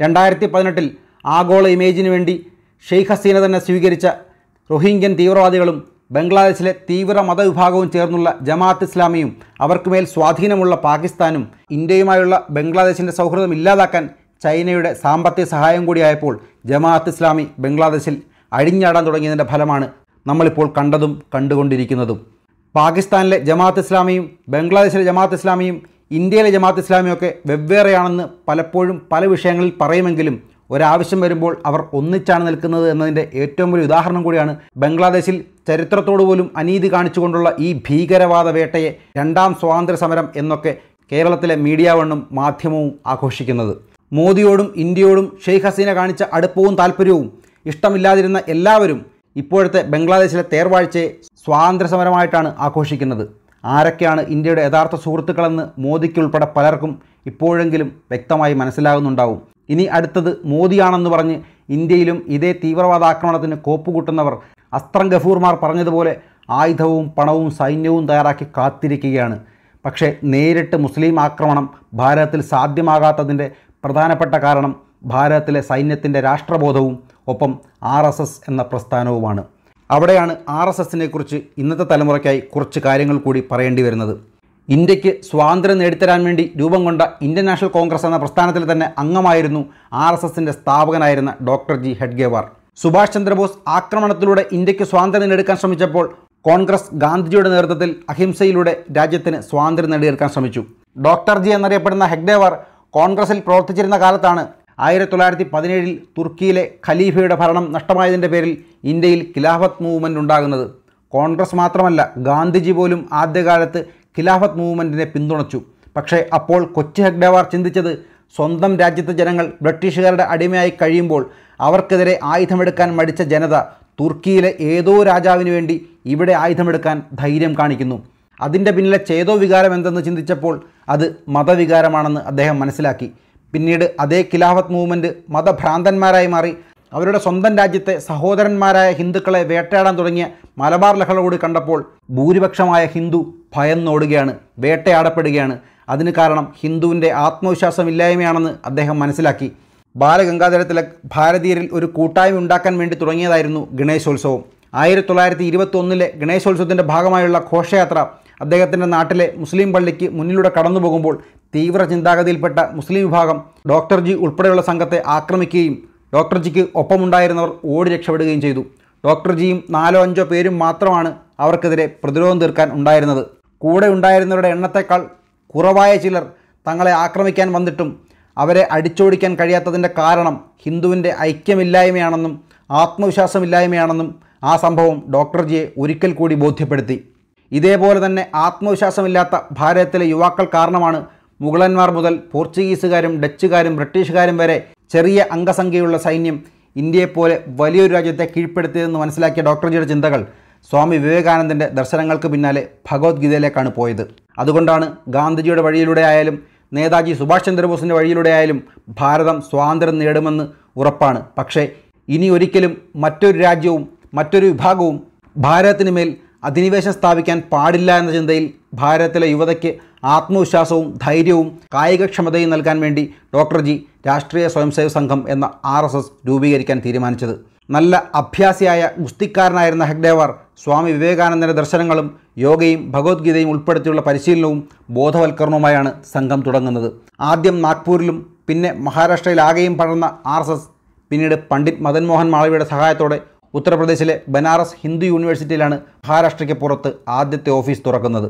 രണ്ടായിരത്തി പതിനെട്ടിൽ ആഗോള ഇമേജിന് വേണ്ടി ഷെയ്ഖ് ഹസീന തന്നെ സ്വീകരിച്ച റോഹിംഗ്യൻ തീവ്രവാദികളും ബംഗ്ലാദേശിലെ തീവ്ര മതവിഭാഗവും ചേർന്നുള്ള ജമാഅത്ത് ഇസ്ലാമിയും അവർക്കുമേൽ സ്വാധീനമുള്ള പാകിസ്ഥാനും ഇന്ത്യയുമായുള്ള ബംഗ്ലാദേശിന്റെ സൗഹൃദം ഇല്ലാതാക്കാൻ ചൈനയുടെ സാമ്പത്തിക സഹായം കൂടിയായപ്പോൾ ജമാഅത്ത് ഇസ്ലാമി ബംഗ്ലാദേശിൽ അഴിഞ്ഞാടാൻ തുടങ്ങിയതിന്റെ ഫലമാണ് നമ്മളിപ്പോൾ കണ്ടതും കണ്ടുകൊണ്ടിരിക്കുന്നതും. പാകിസ്ഥാനിലെ ജമാഅത്ത് ഇസ്ലാമിയും ബംഗ്ലാദേശിലെ ജമാഅത്ത് ഇസ്ലാമിയും ഇന്ത്യയിലെ ജമാഅത്ത് ഇസ്ലാമിയൊക്കെ വെവ്വേറെയാണെന്ന് പലപ്പോഴും പല വിഷയങ്ങളിൽ പറയുമെങ്കിലും ഒരാവശ്യം വരുമ്പോൾ അവർ ഒന്നിച്ചാണ് നിൽക്കുന്നത് എന്നതിന്റെ ഏറ്റവും വലിയ ഉദാഹരണം കൂടിയാണ് ബംഗ്ലാദേശിൽ ചരിത്രത്തോടു പോലും അനീതി കാണിച്ചുകൊണ്ടുള്ള ഈ ഭീകരവാദ വേട്ടയെ രണ്ടാം സ്വാതന്ത്ര്യ സമരം എന്നൊക്കെ കേരളത്തിലെ മീഡിയ വണ്ണും മാധ്യമവും ആഘോഷിക്കുന്നത്. മോദിയോടും ഇന്ത്യയോടും ഷെയ്ഖ് ഹസീന കാണിച്ച അടുപ്പവും താല്പര്യവും ഇഷ്ടമില്ലാതിരുന്ന എല്ലാവരും ഇപ്പോഴത്തെ ബംഗ്ലാദേശിലെ തേർവാഴ്ചയെ സ്വാതന്ത്ര്യ സമരമായിട്ടാണ് ആഘോഷിക്കുന്നത്. ആരൊക്കെയാണ് ഇന്ത്യയുടെ യഥാർത്ഥ സുഹൃത്തുക്കളെന്ന് മോദിക്കുൾപ്പെടെ പലർക്കും ഇപ്പോഴെങ്കിലും വ്യക്തമായി മനസ്സിലാകുന്നുണ്ടാവും. ഇനി അടുത്തത് മോദിയാണെന്ന് പറഞ്ഞ് ഇന്ത്യയിലും ഇതേ തീവ്രവാദ ആക്രമണത്തിന് കോപ്പുകൂട്ടുന്നവർ അസ്ത്രം ഗഫൂർമാർ പറഞ്ഞതുപോലെ ആയുധവും പണവും സൈന്യവും തയ്യാറാക്കി കാത്തിരിക്കുകയാണ്. പക്ഷേ നേരിട്ട് മുസ്ലിം ആക്രമണം ഭാരതത്തിൽ സാധ്യമാകാത്തതിന്റെ പ്രധാനപ്പെട്ട കാരണം ഭാരതത്തിലെ സൈന്യത്തിന്റെ രാഷ്ട്രബോധവും ഒപ്പം ആർ എന്ന പ്രസ്ഥാനവുമാണ്. അവിടെയാണ് ആർ എസ് എസിനെ കുറിച്ച് ഇന്നത്തെ തലമുറയ്ക്കായി കുറച്ച് കാര്യങ്ങൾ കൂടി പറയേണ്ടി വരുന്നത്. ഇന്ത്യയ്ക്ക് സ്വാതന്ത്ര്യം നേടിത്തരാൻ വേണ്ടി രൂപം കൊണ്ട ഇന്ത്യൻ നാഷണൽ കോൺഗ്രസ് എന്ന പ്രസ്ഥാനത്തിൽ തന്നെ അംഗമായിരുന്നു ആർ എസ് എസിന്റെ സ്ഥാപകനായിരുന്ന ഡോക്ടർ ജി ഹെഡ്ഗേവാർ. സുഭാഷ് ചന്ദ്രബോസ് ആക്രമണത്തിലൂടെ ഇന്ത്യയ്ക്ക് സ്വാതന്ത്ര്യം നേടിയെടുക്കാൻ ശ്രമിച്ചപ്പോൾ കോൺഗ്രസ് ഗാന്ധിജിയുടെ നേതൃത്വത്തിൽ അഹിംസയിലൂടെ രാജ്യത്തിന് സ്വാതന്ത്ര്യം നേടിയെടുക്കാൻ ശ്രമിച്ചു. ഡോക്ടർ ജി എന്നറിയപ്പെടുന്ന ഹെഗ്ഡേവാർ കോൺഗ്രസിൽ പ്രവർത്തിച്ചിരുന്ന കാലത്താണ് ആയിരത്തി തൊള്ളായിരത്തി പതിനേഴിൽ തുർക്കിയിലെ ഖലീഫയുടെ ഭരണം നഷ്ടമായതിന്റെ പേരിൽ ഇന്ത്യയിൽ ഖിലാഫത്ത് മൂവ്മെന്റ് ഉണ്ടാകുന്നത്. കോൺഗ്രസ് മാത്രമല്ല ഗാന്ധിജി പോലും ആദ്യകാലത്ത് ഖിലാഫത്ത് മൂവ്മെന്റിനെ പിന്തുണച്ചു. പക്ഷേ അപ്പോൾ കൊച്ചി ഹെഗ്ഡേവാർ ചിന്തിച്ചത് സ്വന്തം രാജ്യത്തെ ജനങ്ങൾ ബ്രിട്ടീഷുകാരുടെ അടിമയായി കഴിയുമ്പോൾ അവർക്കെതിരെ ആയുധമെടുക്കാൻ മടിച്ച ജനത തുർക്കിയിലെ ഏതോ രാജാവിന് വേണ്ടി ഇവിടെ ആയുധമെടുക്കാൻ ധൈര്യം കാണിക്കുന്നു. അതിന്റെ പിന്നിലെ ചേതോ വികാരം എന്തെന്ന് ചിന്തിച്ചപ്പോൾ അത് മതവികാരമാണെന്ന് അദ്ദേഹം മനസ്സിലാക്കി. പിന്നീട് അതേ ഖിലാഫത്ത് മൂവ്മെന്റ് മതഭ്രാന്തന്മാരായി മാറി. അവരുടെ സ്വന്തം രാജ്യത്തെ സഹോദരന്മാരായ ഹിന്ദുക്കളെ വേട്ടയാടാൻ തുടങ്ങിയ മലബാർ ലഹളോട് കണ്ടപ്പോൾ ഭൂരിപക്ഷമായ ഹിന്ദു ഭയന്നോടുകയാണ് വേട്ടയാടപ്പെടുകയാണ്. അതിന് കാരണം ഹിന്ദുവിന്റെ ആത്മവിശ്വാസമില്ലായ്മയാണെന്ന് അദ്ദേഹം മനസ്സിലാക്കി. ബാലഗംഗാധര തിലക് ഭാരതീയരിൽ ഒരു കൂട്ടായ്മ ഉണ്ടാക്കാൻ വേണ്ടി തുടങ്ങിയതായിരുന്നു ഗണേശോത്സവം. ആയിരത്തി തൊള്ളായിരത്തി ഇരുപത്തി ഒന്നിലെ ഗണേശോത്സവത്തിന്റെ ഭാഗമായുള്ള ഘോഷയാത്ര അദ്ദേഹത്തിന്റെ നാട്ടിലെ മുസ്ലിം പള്ളിക്ക് മുന്നിലൂടെ കടന്നു പോകുമ്പോൾ തീവ്ര ചിന്താഗതിയിൽപ്പെട്ട മുസ്ലിം വിഭാഗം ഡോക്ടർ ജി ഉൾപ്പെടെയുള്ള സംഘത്തെ ആക്രമിക്കുകയും ഡോക്ടർ ജിക്ക് ഒപ്പമുണ്ടായിരുന്നവർ ഓടി രക്ഷപ്പെടുകയും ചെയ്തു. ഡോക്ടർ ജിയും നാലോ അഞ്ചോ പേരും മാത്രമാണ് അവർക്കെതിരെ പ്രതിരോധം തീർക്കാൻ ഉണ്ടായിരുന്നത്. കൂടെ ഉണ്ടായിരുന്നവരുടെ എണ്ണത്തേക്കാൾ കുറവായ ചിലർ തങ്ങളെ ആക്രമിക്കാൻ വന്നിട്ടും അവരെ അടിച്ചോടിക്കാൻ കഴിയാത്തതിന്റെ കാരണം ഹിന്ദുവിന്റെ ഐക്യമില്ലായ്മയാണെന്നും ആത്മവിശ്വാസമില്ലായ്മയാണെന്നും ആ സംഭവം ഡോക്ടർ ജിയെ ഒരിക്കൽ കൂടി ബോധ്യപ്പെടുത്തി. ഇതേപോലെ തന്നെ ആത്മവിശ്വാസമില്ലാത്ത ഭാരതത്തിലെ യുവാക്കൾ കാരണമാണ് മുഗളന്മാർ മുതൽ പോർച്ചുഗീസുകാരും ഡച്ചുകാരും ബ്രിട്ടീഷുകാരും വരെ ചെറിയ അംഗസംഖ്യയുള്ള സൈന്യം ഇന്ത്യയെപ്പോലെ വലിയൊരു രാജ്യത്തെ കീഴ്പ്പെടുത്തിയതെന്ന് മനസ്സിലാക്കിയ ഡോക്ടർ ജിയുടെ ചിന്തകൾ സ്വാമി വിവേകാനന്ദന്റെ ദർശനങ്ങൾക്ക് പിന്നാലെ ഭഗവത്ഗീതയിലേക്കാണ് പോയത്. അതുകൊണ്ടാണ് ഗാന്ധിജിയുടെ വഴിയിലൂടെ ആയാലും നേതാജി സുഭാഷ് ചന്ദ്രബോസിന്റെ വഴിയിലൂടെ ആയാലും ഭാരതം സ്വാതന്ത്ര്യം നേടുമെന്ന് ഉറപ്പാണ്. പക്ഷേ ഇനി ഒരിക്കലും മറ്റൊരു രാജ്യവും മറ്റൊരു വിഭാഗവും ഭാരതത്തിന് മേൽ അധിനിവേശം സ്ഥാപിക്കാൻ പാടില്ല എന്ന ചിന്തയിൽ ഭാരതത്തിലെ യുവതയ്ക്ക് ആത്മവിശ്വാസവും ധൈര്യവും കായികക്ഷമതയും നൽകാൻ വേണ്ടി ഡോക്ടർ ജി രാഷ്ട്രീയ സ്വയംസേവ സംഘം എന്ന ആർ എസ് എസ് രൂപീകരിക്കാൻ തീരുമാനിച്ചത്. നല്ല അഭ്യാസിയായ ഗുസ്തിക്കാരനായിരുന്ന ഹെഗ്ഡേവാർ സ്വാമി വിവേകാനന്ദന്റെ ദർശനങ്ങളും യോഗയും ഭഗവത്ഗീതയും ഉൾപ്പെടുത്തിയുള്ള പരിശീലനവും ബോധവൽക്കരണവുമായാണ് സംഘം തുടങ്ങുന്നത്. ആദ്യം നാഗ്പൂരിലും പിന്നെ മഹാരാഷ്ട്രയിലാകെയും പടർന്ന ആർ എസ് എസ് പിന്നീട് പണ്ഡിറ്റ് മദൻ മോഹൻ മാളവിയുടെ സഹായത്തോടെ ഉത്തർപ്രദേശിലെ ബനാറസ് ഹിന്ദു യൂണിവേഴ്സിറ്റിയിലാണ് മഹാരാഷ്ട്രയ്ക്ക് പുറത്ത് ആദ്യത്തെ ഓഫീസ് തുറക്കുന്നത്.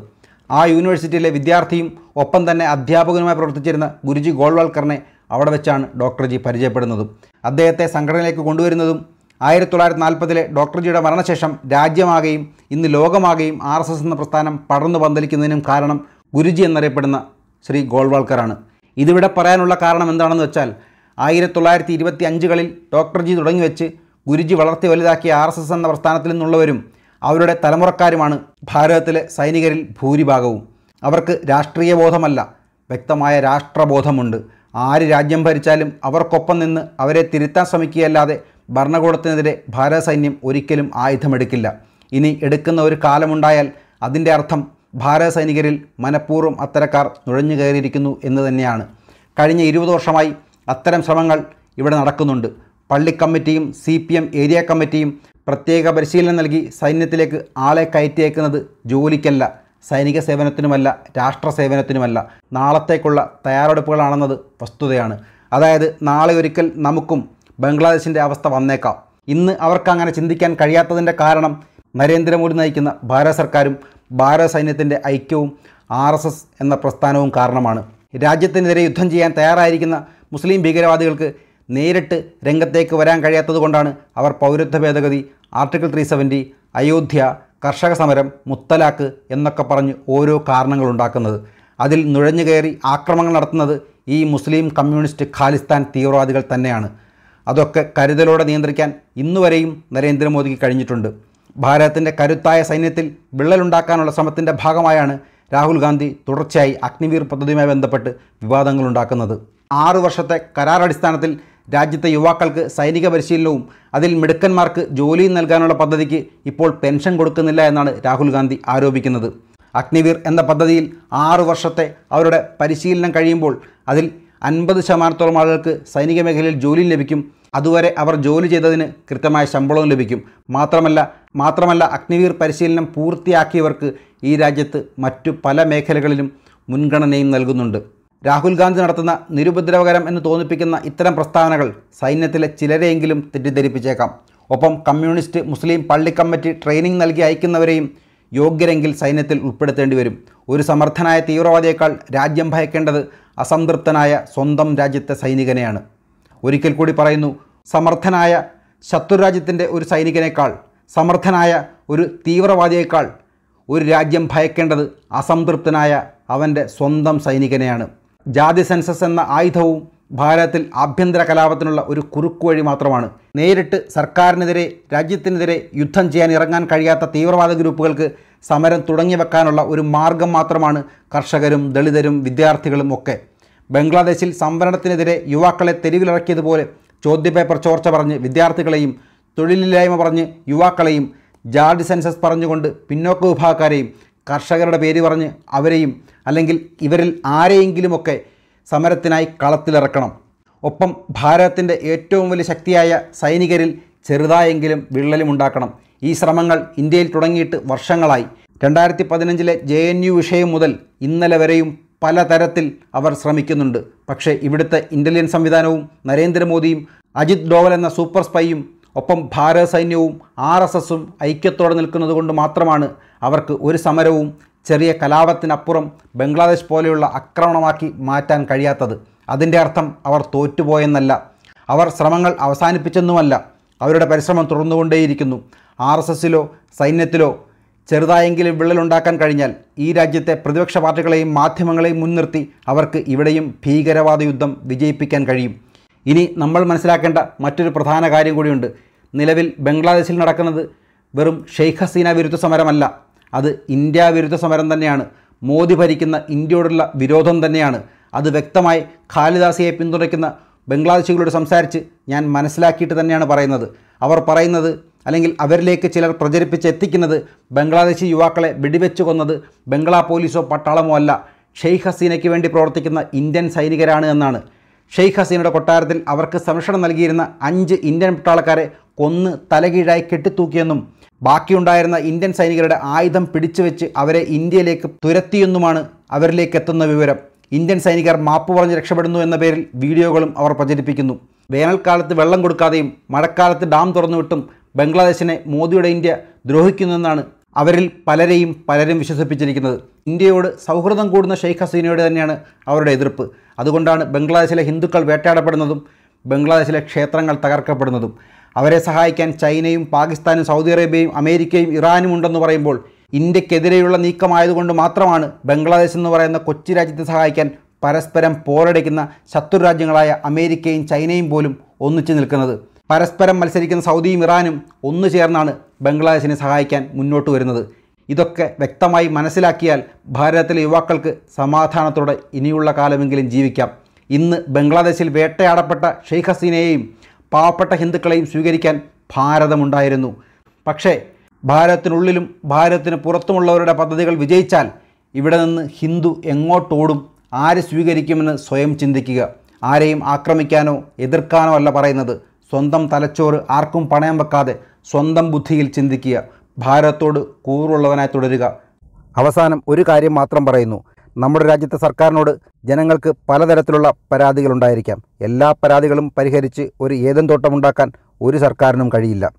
ആ യൂണിവേഴ്സിറ്റിയിലെ വിദ്യാർത്ഥിയും ഒപ്പം തന്നെ അധ്യാപകനുമായി പ്രവർത്തിച്ചിരുന്ന ഗുരുജി ഗോൾവാൾക്കറിനെ അവിടെ വെച്ചാണ് ഡോക്ടർജി പരിചയപ്പെടുന്നതും. അദ്ദേഹത്തെ സംഘടനയിലേക്ക് കൊണ്ടുവരുന്നതും ആയിരത്തി തൊള്ളായിരത്തി നാൽപ്പതിലെ ഡോക്ടർ ജിയുടെ മരണശേഷം രാജ്യമാകെയും ഇന്ന് ലോകമാകെയും ആർ എസ് എസ് എന്ന പ്രസ്ഥാനം പടർന്നു പന്തലിക്കുന്നതിനും കാരണം ഗുരുജി എന്നറിയപ്പെടുന്ന ശ്രീ ഗോൾവാൾക്കറാണ്. ഇതിവിടെ പറയാനുള്ള കാരണം എന്താണെന്ന് വെച്ചാൽ ആയിരത്തി തൊള്ളായിരത്തി ഇരുപത്തി അഞ്ചുകളിൽ ഡോക്ടർ ജി തുടങ്ങി വെച്ച് ഗുരുജി വളർത്തി വലുതാക്കിയ ആർ എസ് എസ് എന്ന പ്രസ്ഥാനത്തിൽ നിന്നുള്ളവരും അവരുടെ തലമുറക്കാരുമാണ് ഭാരതത്തിലെ സൈനികരിൽ ഭൂരിഭാഗവും. അവർക്ക് രാഷ്ട്രീയ ബോധമല്ല വ്യക്തമായ രാഷ്ട്രബോധമുണ്ട്. ആര് രാജ്യം ഭരിച്ചാലും അവർക്കൊപ്പം നിന്ന് അവരെ തിരുത്താൻ ശ്രമിക്കുകയല്ലാതെ ഭരണകൂടത്തിനെതിരെ ഭാരത സൈന്യം ഒരിക്കലും ആയുധമെടുക്കില്ല. ഇനി എടുക്കുന്ന ഒരു കാലമുണ്ടായാൽ അതിന്റെ അർത്ഥം ഭാരത സൈനികരിൽ മനഃപൂർവം അത്തരക്കാർ നുഴഞ്ഞു കയറിയിരിക്കുന്നു എന്ന് തന്നെയാണ്. കഴിഞ്ഞ ഇരുപത് വർഷമായി അത്തരം ശ്രമങ്ങൾ ഇവിടെ നടക്കുന്നുണ്ട്. പള്ളി കമ്മിറ്റിയും സി പി എം ഏരിയ കമ്മിറ്റിയും പ്രത്യേക പരിശീലനം നൽകി സൈന്യത്തിലേക്ക് ആളെ കയറ്റിയേക്കുന്നത് ജോലിക്കല്ല സൈനിക സേവനത്തിനുമല്ല രാഷ്ട്ര സേവനത്തിനുമല്ല. നാളത്തേക്കുള്ള തയ്യാറെടുപ്പുകളാണെന്നത് വസ്തുതയാണ്. അതായത് നാളെ ഒരിക്കൽ നമുക്കും ബംഗ്ലാദേശിന്റെ അവസ്ഥ വന്നേക്കാം. ഇന്ന് അവർക്ക് അങ്ങനെ ചിന്തിക്കാൻ കഴിയാത്തതിന്റെ കാരണം നരേന്ദ്രമോദി നയിക്കുന്ന ഭാരത സർക്കാരും ഭാരത സൈന്യത്തിന്റെ ഐക്യവും ആർ എസ് എസ് എന്ന പ്രസ്ഥാനവും കാരണമാണ്. രാജ്യത്തിനെതിരെ യുദ്ധം ചെയ്യാൻ തയ്യാറായിരിക്കുന്ന മുസ്ലിം ഭീകരവാദികൾക്ക് നേരിട്ട് രംഗത്തേക്ക് വരാൻ കഴിയാത്തതുകൊണ്ടാണ് അവർ പൗരത്വ ഭേദഗതി ആർട്ടിക്കിൾ ത്രീ സെവന്റി അയോധ്യ കർഷക സമരം മുത്തലാക്ക് എന്നൊക്കെ പറഞ്ഞ് ഓരോ കാരണങ്ങളുണ്ടാക്കുന്നത് അതിൽ നുഴഞ്ഞു കയറി ആക്രമണങ്ങൾ നടത്തുന്നത് ഈ മുസ്ലിം കമ്മ്യൂണിസ്റ്റ് ഖാലിസ്ഥാൻ തീവ്രവാദികൾ തന്നെയാണ്. അതൊക്കെ കരുതലോടെ നിയന്ത്രിക്കാൻ ഇന്നുവരെയും നരേന്ദ്രമോദിക്ക് കഴിഞ്ഞിട്ടുണ്ട്. ഭാരതത്തിന്റെ കരുത്തായ സൈന്യത്തിൽ വിള്ളലുണ്ടാക്കാനുള്ള ശ്രമത്തിന്റെ ഭാഗമായാണ് രാഹുൽ ഗാന്ധി തുടർച്ചയായി അഗ്നിവീർ പദ്ധതിയുമായി ബന്ധപ്പെട്ട് വിവാദങ്ങളുണ്ടാക്കുന്നത് ആറു വർഷത്തെ കരാർ അടിസ്ഥാനത്തിൽ രാജ്യത്തെ യുവാക്കൾക്ക് സൈനിക പരിശീലനവും അതിൽ മിടുക്കന്മാർക്ക് ജോലിയും നൽകാനുള്ള പദ്ധതിക്ക് ഇപ്പോൾ പെൻഷൻ കൊടുക്കുന്നില്ല എന്നാണ് രാഹുൽ ഗാന്ധി ആരോപിക്കുന്നത്. അഗ്നിവീർ എന്ന പദ്ധതിയിൽ ആറു വർഷത്തെ അവരുടെ പരിശീലനം കഴിയുമ്പോൾ അതിൽ അൻപത് ശതമാനത്തോളം ആളുകൾക്ക് സൈനിക മേഖലയിൽ ജോലി ലഭിക്കും. അതുവരെ അവർ ജോലി ചെയ്തതിന് കൃത്യമായ ശമ്പളവും ലഭിക്കും. മാത്രമല്ല മാത്രമല്ല അഗ്നിവീർ പരിശീലനം പൂർത്തിയാക്കിയവർക്ക് ഈ രാജ്യത്ത് മറ്റു പല മേഖലകളിലും മുൻഗണനയും നൽകുന്നുണ്ട്. രാഹുൽ ഗാന്ധി നടത്തുന്ന നിരുപദ്രവകരം എന്ന് തോന്നിപ്പിക്കുന്ന ഇത്തരം പ്രസ്താവനകൾ സൈന്യത്തിലെ ചിലരെയെങ്കിലും തെറ്റിദ്ധരിപ്പിച്ചേക്കാം. ഒപ്പം കമ്മ്യൂണിസ്റ്റ് മുസ്ലിം പള്ളി കമ്മിറ്റി ട്രെയിനിങ് നൽകി അയക്കുന്നവരെയും യോഗ്യരെങ്കിൽ സൈന്യത്തിൽ ഉൾപ്പെടുത്തേണ്ടി വരും. ഒരു സമർത്ഥനായ തീവ്രവാദിയേക്കാൾ രാജ്യം ഭയക്കേണ്ടത് അസംതൃപ്തനായ സ്വന്തം രാജ്യത്തെ സൈനികനെയാണ്. ഒരിക്കൽ കൂടി പറയുന്നു സമർത്ഥനായ ശത്രുരാജ്യത്തിന്റെ ഒരു സൈനികനേക്കാൾ സമർത്ഥനായ ഒരു തീവ്രവാദിയേക്കാൾ ഒരു രാജ്യം ഭയക്കേണ്ടത് അസംതൃപ്തനായ അവന്റെ സ്വന്തം സൈനികനെയാണ്. ജാതി സെൻസസ് എന്ന ആയുധവും ഭാരതത്തിൽ ആഭ്യന്തര കലാപത്തിനുള്ള ഒരു കുറുക്കുവഴി മാത്രമാണ്. നേരിട്ട് സർക്കാരിനെതിരെ രാജ്യത്തിനെതിരെ യുദ്ധം ചെയ്യാൻ ഇറങ്ങാൻ കഴിയാത്ത തീവ്രവാദ ഗ്രൂപ്പുകൾക്ക് സമരം തുടങ്ങി വെക്കാനുള്ള ഒരു മാർഗം മാത്രമാണ് കർഷകരും ദളിതരും വിദ്യാർത്ഥികളും ഒക്കെ. ബംഗ്ലാദേശിൽ സംവരണത്തിനെതിരെ യുവാക്കളെ തെരുവിലിറക്കിയതുപോലെ ചോദ്യപേപ്പർ ചോർച്ച പറഞ്ഞ് വിദ്യാർത്ഥികളെയും തൊഴിലില്ലായ്മ പറഞ്ഞ് യുവാക്കളെയും ജാതി സെൻസസ് പറഞ്ഞുകൊണ്ട് പിന്നോക്ക വിഭാഗക്കാരെയും കർഷകരുടെ പേര് പറഞ്ഞ് അവരെയും അല്ലെങ്കിൽ ഇവരിൽ ആരെയെങ്കിലുമൊക്കെ സമരത്തിനായി കളത്തിലിറക്കണം. ഒപ്പം ഭാരതത്തിന്റെ ഏറ്റവും വലിയ ശക്തിയായ സൈനികരിൽ ചെറുതായെങ്കിലും വിള്ളലുമുണ്ടാക്കണം. ഈ ശ്രമങ്ങൾ ഇന്ത്യയിൽ തുടങ്ങിയിട്ട് വർഷങ്ങളായി. രണ്ടായിരത്തി പതിനഞ്ചിലെ ജെ എൻ യു വിഷയം മുതൽ ഇന്നലെ വരെയും പലതരത്തിൽ അവർ ശ്രമിക്കുന്നുണ്ട്. പക്ഷേ ഇവിടുത്തെ ഇന്റലിജൻസ് സംവിധാനവും നരേന്ദ്രമോദിയും അജിത് ഡോവൽ എന്ന സൂപ്പർ സ്പൈയും ഒപ്പം ഭാരത സൈന്യവും ആർ എസ് എസും ഐക്യത്തോടെ നിൽക്കുന്നത് കൊണ്ട് മാത്രമാണ് അവർക്ക് ഒരു സമരവും ചെറിയ കലാപത്തിനപ്പുറം ബംഗ്ലാദേശ് പോലെയുള്ള ആക്രമണമാക്കി മാറ്റാൻ കഴിയാത്തത്. അതിന്റെ അർത്ഥം അവർ തോറ്റുപോയെന്നല്ല. അവർ ശ്രമങ്ങൾ അവസാനിപ്പിച്ചെന്നുമല്ല. അവരുടെ പരിശ്രമം തുടർന്നുകൊണ്ടേയിരിക്കുന്നു. ആർ എസ് എസിലോ സൈന്യത്തിലോ ചെറുതായെങ്കിലും വിള്ളലുണ്ടാക്കാൻ കഴിഞ്ഞാൽ ഈ രാജ്യത്തെ പ്രതിപക്ഷ പാർട്ടികളെയും മാധ്യമങ്ങളെയും മുൻനിർത്തി അവർക്ക് ഇവിടെയും ഭീകരവാദ യുദ്ധം വിജയിപ്പിക്കാൻ കഴിയും. ഇനി നമ്മൾ മനസ്സിലാക്കേണ്ട മറ്റൊരു പ്രധാന കാര്യം കൂടിയുണ്ട്. നിലവിൽ ബംഗ്ലാദേശിൽ നടക്കുന്നത് വെറും ഷെയ്ഖ് ഹസീന വിരുദ്ധ സമരമല്ല. അത് ഇന്ത്യ വിരുദ്ധ സമരം തന്നെയാണ്. മോദി ഭരിക്കുന്ന ഇന്ത്യയോടുള്ള വിരോധം തന്നെയാണ്. അത് വ്യക്തമായി ഖാലിദാസിയെ പിന്തുണയ്ക്കുന്ന ബംഗ്ലാദേശികളോട് സംസാരിച്ച് ഞാൻ മനസ്സിലാക്കിയിട്ട് തന്നെയാണ് പറയുന്നത്. അവർ പറയുന്നത് അല്ലെങ്കിൽ അവരിലേക്ക് ചിലർ പ്രചരിപ്പിച്ച് എത്തിക്കുന്നത് ബംഗ്ലാദേശി യുവാക്കളെ വെടിവെച്ച് കൊന്നത് ബംഗ്ലാ പോലീസോ പട്ടാളമോ അല്ല. ഷെയ്ഖ് ഹസീനയ്ക്ക് വേണ്ടി പ്രവർത്തിക്കുന്ന ഇന്ത്യൻ സൈനികരാണ് എന്നാണ്. ഷെയ്ഖ് ഹസീനയുടെ കൊട്ടാരത്തിൽ അവർക്ക് സംരക്ഷണം നൽകിയിരുന്ന അഞ്ച് ഇന്ത്യൻ പട്ടാളക്കാരെ കൊന്ന് തലകീഴായി കെട്ടിത്തൂക്കിയെന്നും ബാക്കിയുണ്ടായിരുന്ന ഇന്ത്യൻ സൈനികരുടെ ആയുധം പിടിച്ചുവെച്ച് അവരെ ഇന്ത്യയിലേക്ക് തുരത്തിയെന്നുമാണ് അവരിലേക്ക് എത്തുന്ന വിവരം. ഇന്ത്യൻ സൈനികർ മാപ്പ് പറഞ്ഞ് രക്ഷപ്പെടുന്നു എന്ന പേരിൽ വീഡിയോകളും അവർ പ്രചരിപ്പിക്കുന്നു. വേനൽക്കാലത്ത് വെള്ളം കൊടുക്കാതെയും മഴക്കാലത്ത് ഡാം തുറന്നുവിട്ടും ബംഗ്ലാദേശിനെ മോദിയുടെ ഇന്ത്യ ദ്രോഹിക്കുന്നെന്നാണ് അവരിൽ പലരെയും പലരും വിശ്വസിപ്പിച്ചിരിക്കുന്നത്. ഇന്ത്യയോട് സൗഹൃദം കൂടുന്ന ഷെയ്ഖ് ഹസീനയോട് തന്നെയാണ് അവരുടെ എതിർപ്പ്. അതുകൊണ്ടാണ് ബംഗ്ലാദേശിലെ ഹിന്ദുക്കൾ വേട്ടയാടപ്പെടുന്നതും ബംഗ്ലാദേശിലെ ക്ഷേത്രങ്ങൾ തകർക്കപ്പെടുന്നതും. അവരെ സഹായിക്കാൻ ചൈനയും പാകിസ്ഥാനും സൗദി അറേബ്യയും അമേരിക്കയും ഇറാനും ഉണ്ടെന്ന് പറയുമ്പോൾ ഇന്ത്യക്കെതിരെയുള്ള നീക്കമായതുകൊണ്ട് മാത്രമാണ് ബംഗ്ലാദേശ് എന്ന് പറയുന്ന കൊച്ചി രാജ്യത്തെ സഹായിക്കാൻ പരസ്പരം പോരടിക്കുന്ന ശത്രു രാജ്യങ്ങളായ അമേരിക്കയും ചൈനയും പോലും ഒന്നിച്ചു നിൽക്കുന്നത്. പരസ്പരം മത്സരിക്കുന്ന സൗദിയും ഇറാനും ഒന്നു ചേർന്നാണ് ബംഗ്ലാദേശിനെ സഹായിക്കാൻ മുന്നോട്ട് വരുന്നത്. ഇതൊക്കെ വ്യക്തമായി മനസ്സിലാക്കിയാൽ ഭാരതത്തിലെ യുവാക്കൾക്ക് സമാധാനത്തോടെ ഇനിയുള്ള കാലമെങ്കിലും ജീവിക്കാം. ഇന്ന് ബംഗ്ലാദേശിൽ വേട്ടയാടപ്പെട്ട ഷെയ്ഖ് ഹസീനയെയും പാവപ്പെട്ട ഹിന്ദുക്കളെയും സ്വീകരിക്കാൻ ഭാരതമുണ്ടായിരുന്നു. പക്ഷേ ഭാരതത്തിനുള്ളിലും ഭാരതത്തിന് പുറത്തുമുള്ളവരുടെ പദ്ധതികൾ വിജയിച്ചാൽ ഇവിടെ നിന്ന് ഹിന്ദു എങ്ങോട്ടോടും ആര് സ്വീകരിക്കുമെന്ന് സ്വയം ചിന്തിക്കുക. ആരെയും ആക്രമിക്കാനോ എതിർക്കാനോ അല്ല പറയുന്നത്. സ്വന്തം തലച്ചോറ് ആർക്കും പണയം വെക്കാതെ സ്വന്തം ബുദ്ധിയിൽ ചിന്തിക്കുക. ഭാരതത്തോട് കൂറുള്ളവനായി തുടരുക. അവസാനം ഒരു കാര്യം മാത്രം പറയുന്നു. നമ്മുടെ രാജ്യത്തെ സർക്കാരിനോട് ജനങ്ങൾക്ക് പലതരത്തിലുള്ള പരാതികളുണ്ടായിരിക്കാം. എല്ലാ പരാതികളും പരിഹരിച്ച് ഒരു ഏതൻ തോട്ടമുണ്ടാക്കാൻ ഒരു സർക്കാരിനും കഴിയില്ല.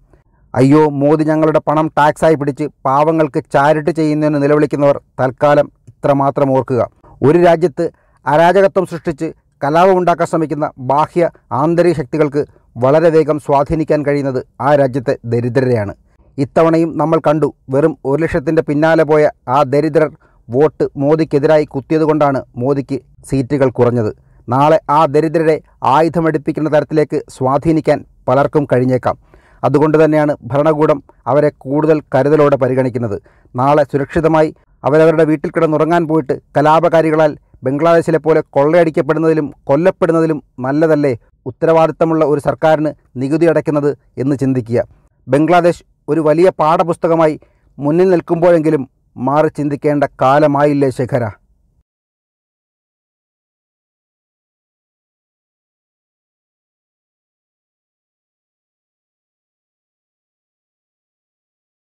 അയ്യോ മോദി ഞങ്ങളുടെ പണം ടാക്സായി പിടിച്ച് പാവങ്ങൾക്ക് ചാരിറ്റി ചെയ്യുന്നതിന് നിലവിളിക്കുന്നവർ തൽക്കാലം ഇത്രമാത്രം ഓർക്കുക. ഒരു രാജ്യത്ത് അരാജകത്വം സൃഷ്ടിച്ച് കലാപമുണ്ടാക്കാൻ ശ്രമിക്കുന്ന ബാഹ്യ ആന്തരിക ശക്തികൾക്ക് വളരെ വേഗം സ്വാധീനിക്കാൻ കഴിയുന്നത് ആ രാജ്യത്തെ ദരിദ്രരെയാണ്. ഇത്തവണയും നമ്മൾ കണ്ടു വെറും ഒരു ലക്ഷത്തിന്റെ പിന്നാലെ പോയ ആ ദരിദ്രർ വോട്ട് മോദിക്കെതിരായി കുത്തിയതുകൊണ്ടാണ് മോദിക്ക് സീറ്റുകൾ കുറഞ്ഞത്. നാളെ ആ ദരിദ്രരെ ആയുധമെടുപ്പിക്കുന്ന തരത്തിലേക്ക് സ്വാധീനിക്കാൻ പലർക്കും കഴിഞ്ഞേക്കാം. അതുകൊണ്ട് തന്നെയാണ് ഭരണകൂടം അവരെ കൂടുതൽ കരുതലോടെ പരിഗണിക്കുന്നത്. നാളെ സുരക്ഷിതമായി അവരവരുടെ വീട്ടിൽ കിടന്നുറങ്ങാൻ പോയിട്ട് കലാപകാരികളാൽ ബംഗ്ലാദേശിലെ പോലെ കൊള്ളയടിക്കപ്പെടുന്നതിലും കൊല്ലപ്പെടുന്നതിലും നല്ലതല്ലേ ഉത്തരവാദിത്തമുള്ള ഒരു സർക്കാരിന് നികുതി അടയ്ക്കുന്നത് എന്ന് ചിന്തിക്കുക. ബംഗ്ലാദേശ് ഒരു വലിയ പാഠപുസ്തകമായി മുന്നിൽ നിൽക്കുമ്പോഴെങ്കിലും മാറി ചിന്തിക്കേണ്ട കാലമായില്ലേ ശേഖര?